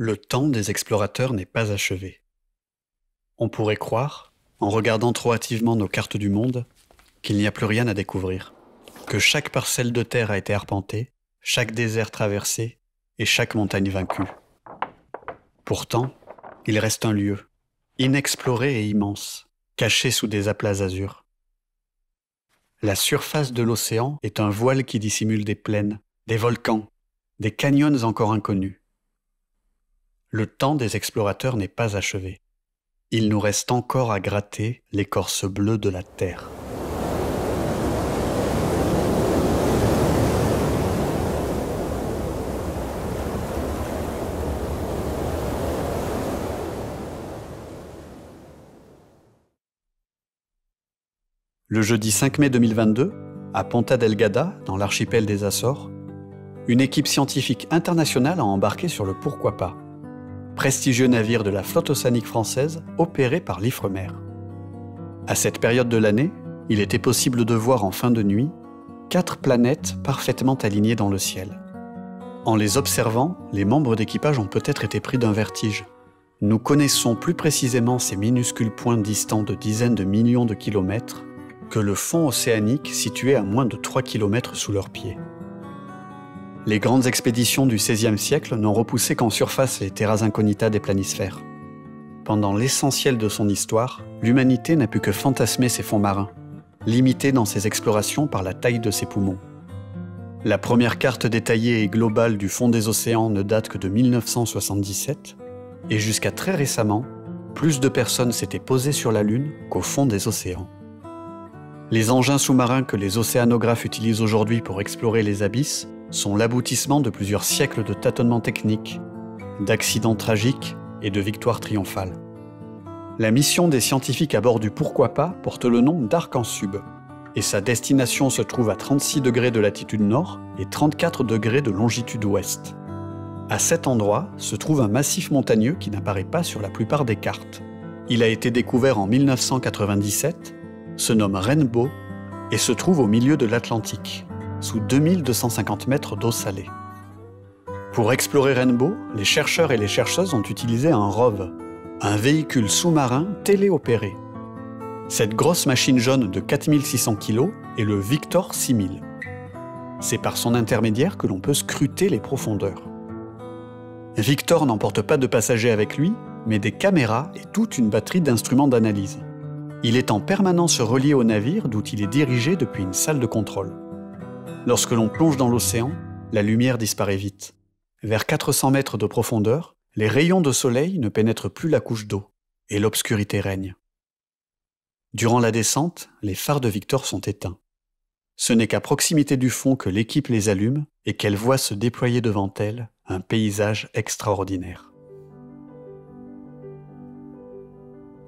Le temps des explorateurs n'est pas achevé. On pourrait croire, en regardant trop hâtivement nos cartes du monde, qu'il n'y a plus rien à découvrir, que chaque parcelle de terre a été arpentée, chaque désert traversé et chaque montagne vaincue. Pourtant, il reste un lieu, inexploré et immense, caché sous des aplats azur. La surface de l'océan est un voile qui dissimule des plaines, des volcans, des canyons encore inconnus. Le temps des explorateurs n'est pas achevé. Il nous reste encore à gratter l'écorce bleue de la Terre. Le jeudi 5 mai 2022, à Ponta Delgada, dans l'archipel des Açores, une équipe scientifique internationale a embarqué sur le Pourquoi pas, prestigieux navire de la flotte océanique française opéré par l'Ifremer. À cette période de l'année, il était possible de voir en fin de nuit quatre planètes parfaitement alignées dans le ciel. En les observant, les membres d'équipage ont peut-être été pris d'un vertige. Nous connaissons plus précisément ces minuscules points distants de dizaines de millions de kilomètres que le fond océanique situé à moins de 3 km sous leurs pieds. Les grandes expéditions du XVIe siècle n'ont repoussé qu'en surface les terras incognita des planisphères. Pendant l'essentiel de son histoire, l'humanité n'a pu que fantasmer ses fonds marins, limités dans ses explorations par la taille de ses poumons. La première carte détaillée et globale du fond des océans ne date que de 1977, et jusqu'à très récemment, plus de personnes s'étaient posées sur la Lune qu'au fond des océans. Les engins sous-marins que les océanographes utilisent aujourd'hui pour explorer les abysses sont l'aboutissement de plusieurs siècles de tâtonnements techniques, d'accidents tragiques et de victoires triomphales. La mission des scientifiques à bord du Pourquoi pas porte le nom d'Arc en Sub, et sa destination se trouve à 36 degrés de latitude nord et 34 degrés de longitude ouest. À cet endroit se trouve un massif montagneux qui n'apparaît pas sur la plupart des cartes. Il a été découvert en 1997 se nomme Rainbow et se trouve au milieu de l'Atlantique, sous 2250 mètres d'eau salée. Pour explorer Rainbow, les chercheurs et les chercheuses ont utilisé un ROV, un véhicule sous-marin téléopéré. Cette grosse machine jaune de 4600 kg est le Victor 6000. C'est par son intermédiaire que l'on peut scruter les profondeurs. Victor n'emporte pas de passagers avec lui, mais des caméras et toute une batterie d'instruments d'analyse. Il est en permanence relié au navire d'où il est dirigé depuis une salle de contrôle. Lorsque l'on plonge dans l'océan, la lumière disparaît vite. Vers 400 mètres de profondeur, les rayons de soleil ne pénètrent plus la couche d'eau et l'obscurité règne. Durant la descente, les phares de Victor sont éteints. Ce n'est qu'à proximité du fond que l'équipe les allume et qu'elle voit se déployer devant elle un paysage extraordinaire.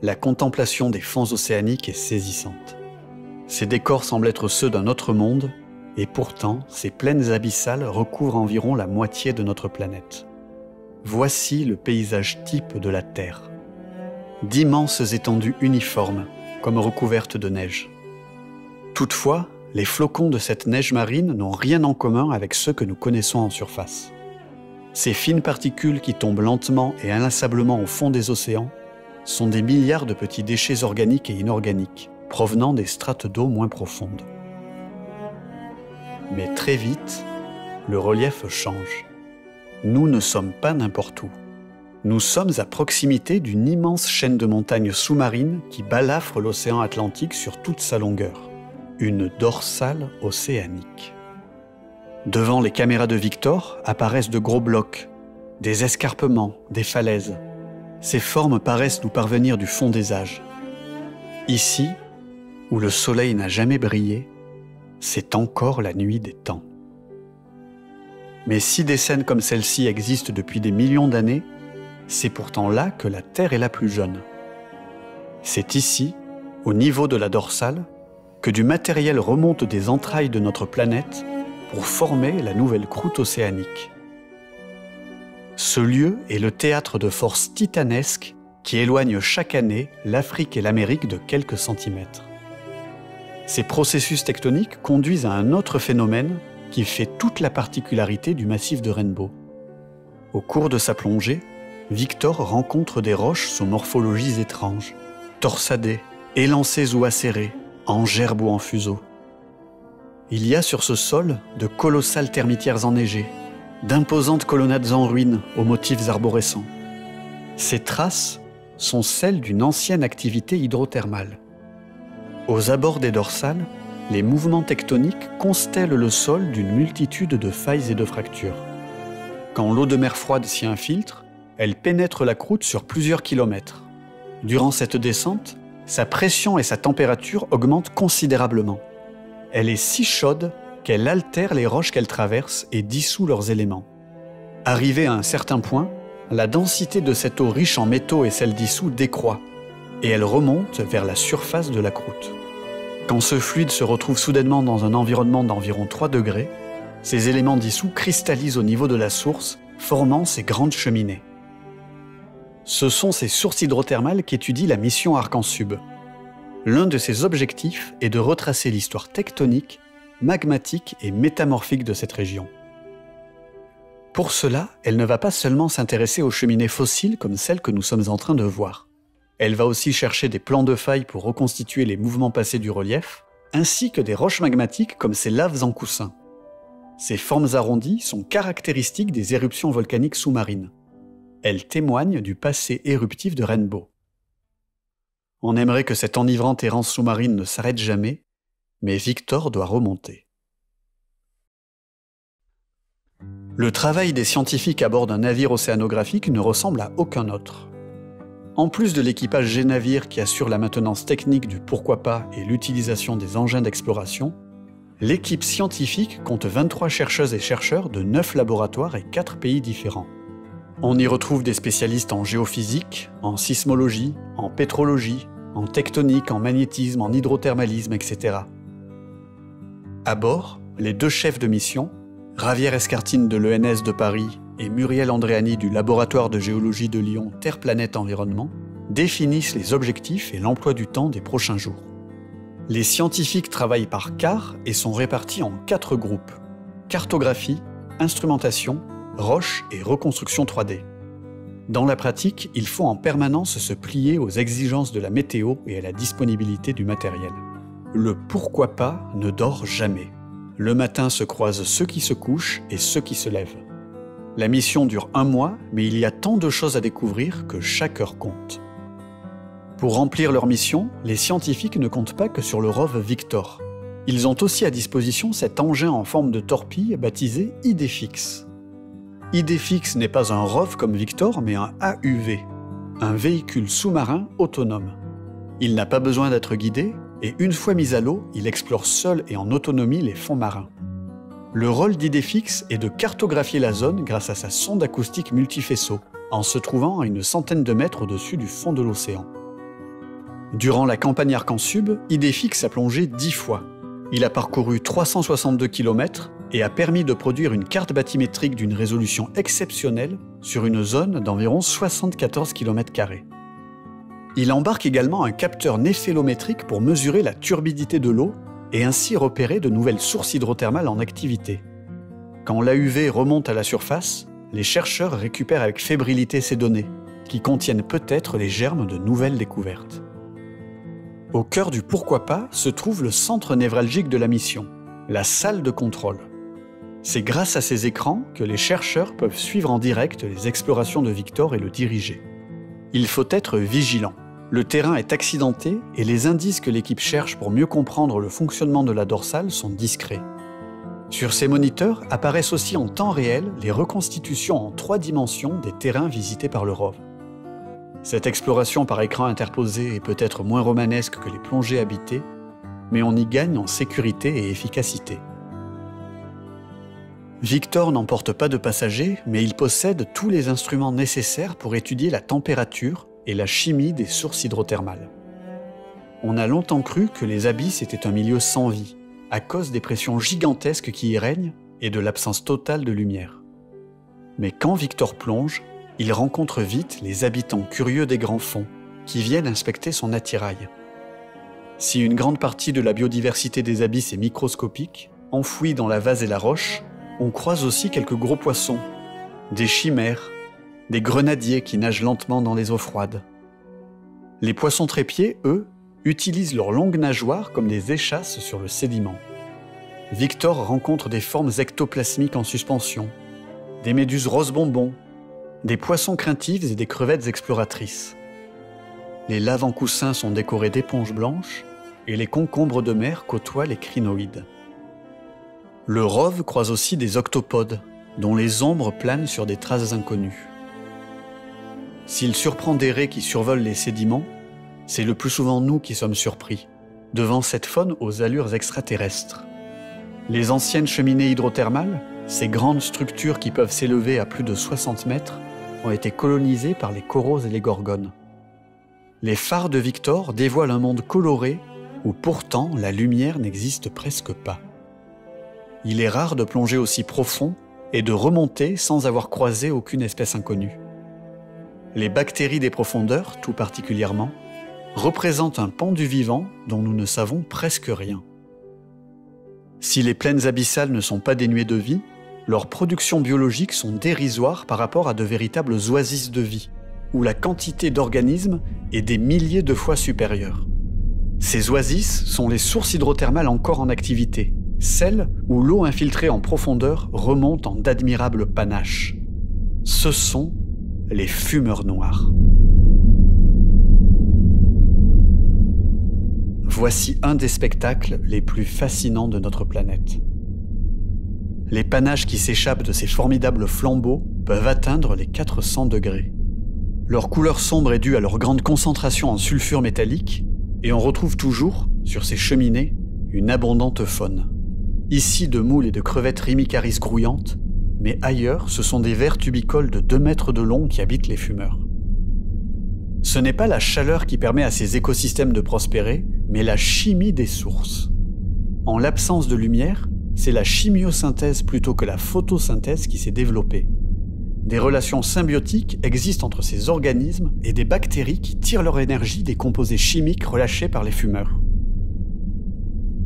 la contemplation des fonds océaniques est saisissante. Ces décors semblent être ceux d'un autre monde, et pourtant ces plaines abyssales recouvrent environ la moitié de notre planète. Voici le paysage type de la Terre. D'immenses étendues uniformes, comme recouvertes de neige. Toutefois, les flocons de cette neige marine n'ont rien en commun avec ceux que nous connaissons en surface. Ces fines particules qui tombent lentement et inlassablement au fond des océans sont des milliards de petits déchets organiques et inorganiques provenant des strates d'eau moins profondes. Mais très vite, le relief change. Nous ne sommes pas n'importe où. Nous sommes à proximité d'une immense chaîne de montagnes sous-marines qui balafre l'océan Atlantique sur toute sa longueur. Une dorsale océanique. Devant les caméras de Victor apparaissent de gros blocs, des escarpements, des falaises, ces formes paraissent nous parvenir du fond des âges. Ici, où le soleil n'a jamais brillé, c'est encore la nuit des temps. Mais si des scènes comme celle-ci existent depuis des millions d'années, c'est pourtant là que la Terre est la plus jeune. C'est ici, au niveau de la dorsale, que du matériel remonte des entrailles de notre planète pour former la nouvelle croûte océanique. Ce lieu est le théâtre de forces titanesques qui éloignent chaque année l'Afrique et l'Amérique de quelques centimètres. Ces processus tectoniques conduisent à un autre phénomène qui fait toute la particularité du massif de Rainbow. Au cours de sa plongée, Victor rencontre des roches sous morphologies étranges, torsadées, élancées ou acérées, en gerbes ou en fuseaux. Il y a sur ce sol de colossales termitières enneigées, d'imposantes colonnades en ruine aux motifs arborescents. Ces traces sont celles d'une ancienne activité hydrothermale. Aux abords des dorsales, les mouvements tectoniques constellent le sol d'une multitude de failles et de fractures. Quand l'eau de mer froide s'y infiltre, elle pénètre la croûte sur plusieurs kilomètres. Durant cette descente, sa pression et sa température augmentent considérablement. Elle est si chaude qu'elle altère les roches qu'elle traverse et dissout leurs éléments. Arrivée à un certain point, la densité de cette eau riche en métaux et sels dissous décroît, et elle remonte vers la surface de la croûte. Quand ce fluide se retrouve soudainement dans un environnement d'environ 3 degrés, ces éléments dissous cristallisent au niveau de la source, formant ces grandes cheminées. Ce sont ces sources hydrothermales qu'étudie la mission Arc-en-Sub. L'un de ses objectifs est de retracer l'histoire tectonique, magmatique et métamorphique de cette région. Pour cela, elle ne va pas seulement s'intéresser aux cheminées fossiles comme celles que nous sommes en train de voir. Elle va aussi chercher des plans de failles pour reconstituer les mouvements passés du relief, ainsi que des roches magmatiques comme ces laves en coussin. Ces formes arrondies sont caractéristiques des éruptions volcaniques sous-marines. Elles témoignent du passé éruptif de Rainbow. On aimerait que cette enivrante errance sous-marine ne s'arrête jamais, mais Victor doit remonter. Le travail des scientifiques à bord d'un navire océanographique ne ressemble à aucun autre. En plus de l'équipage G-Navire qui assure la maintenance technique du pourquoi pas et l'utilisation des engins d'exploration, l'équipe scientifique compte 23 chercheuses et chercheurs de 9 laboratoires et 4 pays différents. On y retrouve des spécialistes en géophysique, en sismologie, en pétrologie, en tectonique, en magnétisme, en hydrothermalisme, etc. À bord, les deux chefs de mission, Javier Escartine de l'ENS de Paris et Muriel Andréani du laboratoire de géologie de Lyon Terre-Planète Environnement définissent les objectifs et l'emploi du temps des prochains jours. Les scientifiques travaillent par quart et sont répartis en quatre groupes cartographie, instrumentation, roche et reconstruction 3D. Dans la pratique, il faut en permanence se plier aux exigences de la météo et à la disponibilité du matériel. Le pourquoi pas ne dort jamais. Le matin se croisent ceux qui se couchent et ceux qui se lèvent. La mission dure un mois, mais il y a tant de choses à découvrir que chaque heure compte. Pour remplir leur mission, les scientifiques ne comptent pas que sur le rove Victor. Ils ont aussi à disposition cet engin en forme de torpille baptisé Idefix. Idefix n'est pas un rove comme Victor, mais un AUV, un véhicule sous-marin autonome. Il n'a pas besoin d'être guidé, et une fois mis à l'eau, il explore seul et en autonomie les fonds marins. Le rôle d'Idéfix est de cartographier la zone grâce à sa sonde acoustique multifaisceau, en se trouvant à une centaine de mètres au-dessus du fond de l'océan. Durant la campagne Arc-en-Sub, Idéfix a plongé 10 fois. Il a parcouru 362 km et a permis de produire une carte bathymétrique d'une résolution exceptionnelle sur une zone d'environ 74 km. Il embarque également un capteur néphélométrique pour mesurer la turbidité de l'eau et ainsi repérer de nouvelles sources hydrothermales en activité. Quand l'AUV remonte à la surface, les chercheurs récupèrent avec fébrilité ces données, qui contiennent peut-être les germes de nouvelles découvertes. Au cœur du pourquoi pas se trouve le centre névralgique de la mission, la salle de contrôle. C'est grâce à ces écrans que les chercheurs peuvent suivre en direct les explorations de Victor et le diriger. Il faut être vigilant. Le terrain est accidenté et les indices que l'équipe cherche pour mieux comprendre le fonctionnement de la dorsale sont discrets. Sur ces moniteurs apparaissent aussi en temps réel les reconstitutions en trois dimensions des terrains visités par le ROV. Cette exploration par écran interposé est peut-être moins romanesque que les plongées habitées, mais on y gagne en sécurité et efficacité. Victor n'emporte pas de passagers, mais il possède tous les instruments nécessaires pour étudier la température, et la chimie des sources hydrothermales. On a longtemps cru que les abysses étaient un milieu sans vie, à cause des pressions gigantesques qui y règnent et de l'absence totale de lumière. Mais quand Victor plonge, il rencontre vite les habitants curieux des grands fonds, qui viennent inspecter son attirail. Si une grande partie de la biodiversité des abysses est microscopique, enfouie dans la vase et la roche, on croise aussi quelques gros poissons, des chimères, des grenadiers qui nagent lentement dans les eaux froides. Les poissons trépieds, eux, utilisent leurs longues nageoires comme des échasses sur le sédiment. Victor rencontre des formes ectoplasmiques en suspension, des méduses rose bonbons, des poissons craintives et des crevettes exploratrices. Les laves en coussin sont décorés d'éponges blanches et les concombres de mer côtoient les crinoïdes. Le rove croise aussi des octopodes, dont les ombres planent sur des traces inconnues. S'il surprend des raies qui survolent les sédiments, c'est le plus souvent nous qui sommes surpris, devant cette faune aux allures extraterrestres. Les anciennes cheminées hydrothermales, ces grandes structures qui peuvent s'élever à plus de 60 mètres, ont été colonisées par les coraux et les gorgones. Les phares de Victor dévoilent un monde coloré où pourtant la lumière n'existe presque pas. Il est rare de plonger aussi profond et de remonter sans avoir croisé aucune espèce inconnue. Les bactéries des profondeurs, tout particulièrement, représentent un pan du vivant dont nous ne savons presque rien. Si les plaines abyssales ne sont pas dénuées de vie, leurs productions biologiques sont dérisoires par rapport à de véritables oasis de vie, où la quantité d'organismes est des milliers de fois supérieure. Ces oasis sont les sources hydrothermales encore en activité, celles où l'eau infiltrée en profondeur remonte en d'admirables panaches. Ce sont les fumeurs noirs. Voici un des spectacles les plus fascinants de notre planète. Les panaches qui s'échappent de ces formidables flambeaux peuvent atteindre les 400 degrés. Leur couleur sombre est due à leur grande concentration en sulfure métallique, et on retrouve toujours, sur ces cheminées, une abondante faune. Ici de moules et de crevettes rimicaris grouillantes, mais ailleurs ce sont des vers tubicoles de 2 mètres de long qui habitent les fumeurs. Ce n'est pas la chaleur qui permet à ces écosystèmes de prospérer, mais la chimie des sources. En l'absence de lumière, c'est la chimiosynthèse plutôt que la photosynthèse qui s'est développée. Des relations symbiotiques existent entre ces organismes et des bactéries qui tirent leur énergie des composés chimiques relâchés par les fumeurs.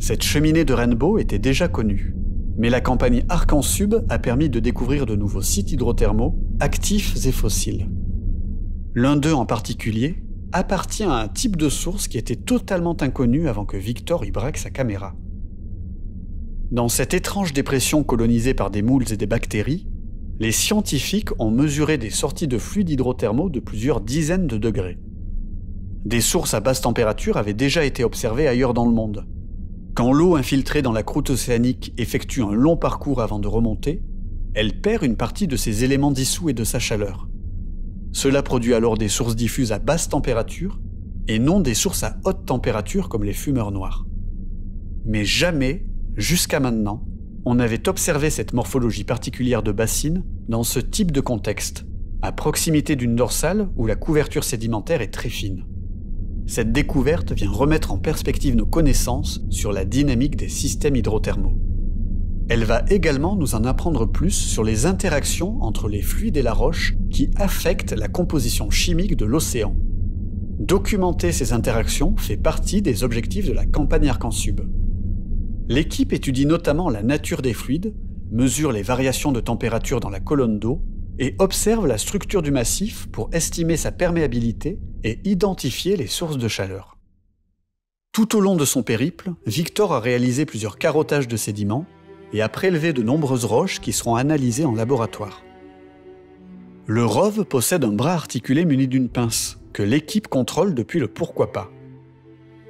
Cette cheminée de Rainbow était déjà connue, mais la campagne Arc-en-Sub a permis de découvrir de nouveaux sites hydrothermaux, actifs et fossiles. L'un d'eux en particulier appartient à un type de source qui était totalement inconnu avant que Victor y braque sa caméra. Dans cette étrange dépression colonisée par des moules et des bactéries, les scientifiques ont mesuré des sorties de fluides hydrothermaux de plusieurs dizaines de degrés. Des sources à basse température avaient déjà été observées ailleurs dans le monde. Quand l'eau infiltrée dans la croûte océanique effectue un long parcours avant de remonter, elle perd une partie de ses éléments dissous et de sa chaleur. Cela produit alors des sources diffuses à basse température et non des sources à haute température comme les fumeurs noirs. Mais jamais, jusqu'à maintenant, on n'avait observé cette morphologie particulière de bassine dans ce type de contexte, à proximité d'une dorsale où la couverture sédimentaire est très fine. Cette découverte vient remettre en perspective nos connaissances sur la dynamique des systèmes hydrothermaux. Elle va également nous en apprendre plus sur les interactions entre les fluides et la roche qui affectent la composition chimique de l'océan. Documenter ces interactions fait partie des objectifs de la campagne Arc-en-Sub. L'équipe étudie notamment la nature des fluides, mesure les variations de température dans la colonne d'eau et observe la structure du massif pour estimer sa perméabilité et identifier les sources de chaleur. Tout au long de son périple, Victor a réalisé plusieurs carottages de sédiments et a prélevé de nombreuses roches qui seront analysées en laboratoire. Le ROV possède un bras articulé muni d'une pince, que l'équipe contrôle depuis le pourquoi pas.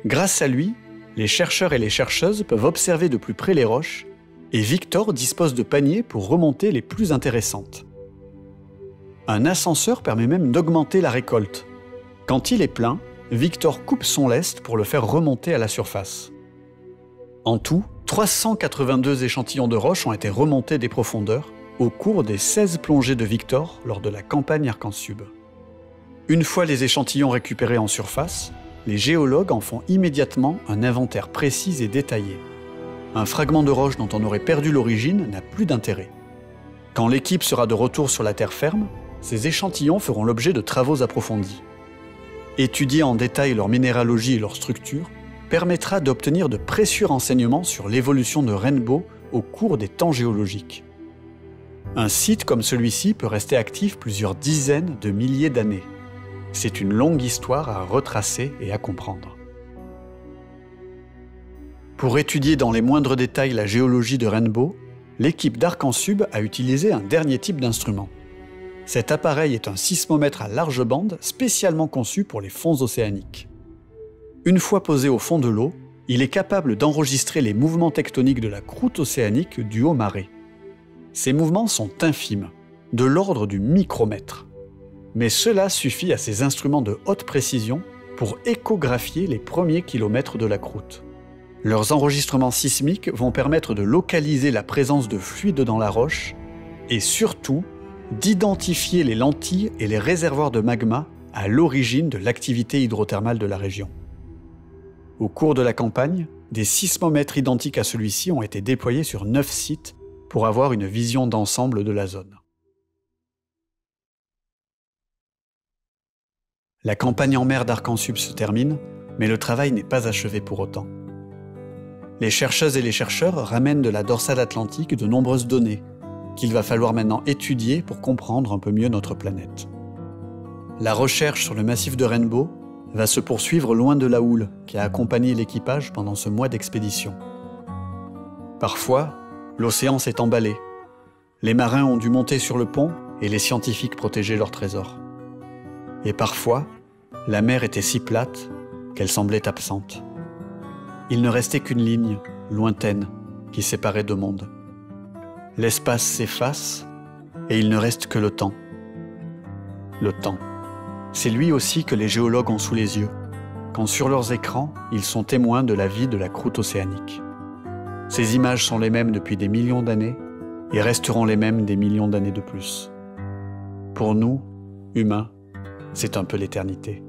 Grâce à lui, les chercheurs et les chercheuses peuvent observer de plus près les roches, et Victor dispose de paniers pour remonter les plus intéressantes. Un ascenseur permet même d'augmenter la récolte. Quand il est plein, Victor coupe son lest pour le faire remonter à la surface. En tout, 382 échantillons de roches ont été remontés des profondeurs au cours des 16 plongées de Victor lors de la campagne Arc-en-Sub. Une fois les échantillons récupérés en surface, les géologues en font immédiatement un inventaire précis et détaillé. Un fragment de roche dont on aurait perdu l'origine n'a plus d'intérêt. Quand l'équipe sera de retour sur la terre ferme, ces échantillons feront l'objet de travaux approfondis. Étudier en détail leur minéralogie et leur structure permettra d'obtenir de précieux renseignements sur l'évolution de Rainbow au cours des temps géologiques. Un site comme celui-ci peut rester actif plusieurs dizaines de milliers d'années. C'est une longue histoire à retracer et à comprendre. Pour étudier dans les moindres détails la géologie de Rainbow, l'équipe d'Arcansub a utilisé un dernier type d'instrument. Cet appareil est un sismomètre à large bande spécialement conçu pour les fonds océaniques. Une fois posé au fond de l'eau, il est capable d'enregistrer les mouvements tectoniques de la croûte océanique du haut marais. Ces mouvements sont infimes, de l'ordre du micromètre. Mais cela suffit à ces instruments de haute précision pour échographier les premiers kilomètres de la croûte. Leurs enregistrements sismiques vont permettre de localiser la présence de fluide dans la roche et surtout d'identifier les lentilles et les réservoirs de magma à l'origine de l'activité hydrothermale de la région. Au cours de la campagne, des sismomètres identiques à celui-ci ont été déployés sur neuf sites pour avoir une vision d'ensemble de la zone. La campagne en mer d'Arcansub se termine, mais le travail n'est pas achevé pour autant les chercheuses et les chercheurs ramènent de la dorsale atlantique de nombreuses données qu'il va falloir maintenant étudier pour comprendre un peu mieux notre planète. La recherche sur le massif de Rainbow va se poursuivre loin de la houle qui a accompagné l'équipage pendant ce mois d'expédition. Parfois, l'océan s'est emballé. Les marins ont dû monter sur le pont et les scientifiques protéger leurs trésors. Et parfois, la mer était si plate qu'elle semblait absente il ne restait qu'une ligne, lointaine, qui séparait deux mondes. L'espace s'efface et il ne reste que le temps. Le temps. C'est lui aussi que les géologues ont sous les yeux, quand sur leurs écrans, ils sont témoins de la vie de la croûte océanique. Ces images sont les mêmes depuis des millions d'années et resteront les mêmes des millions d'années de plus. Pour nous, humains, c'est un peu l'éternité.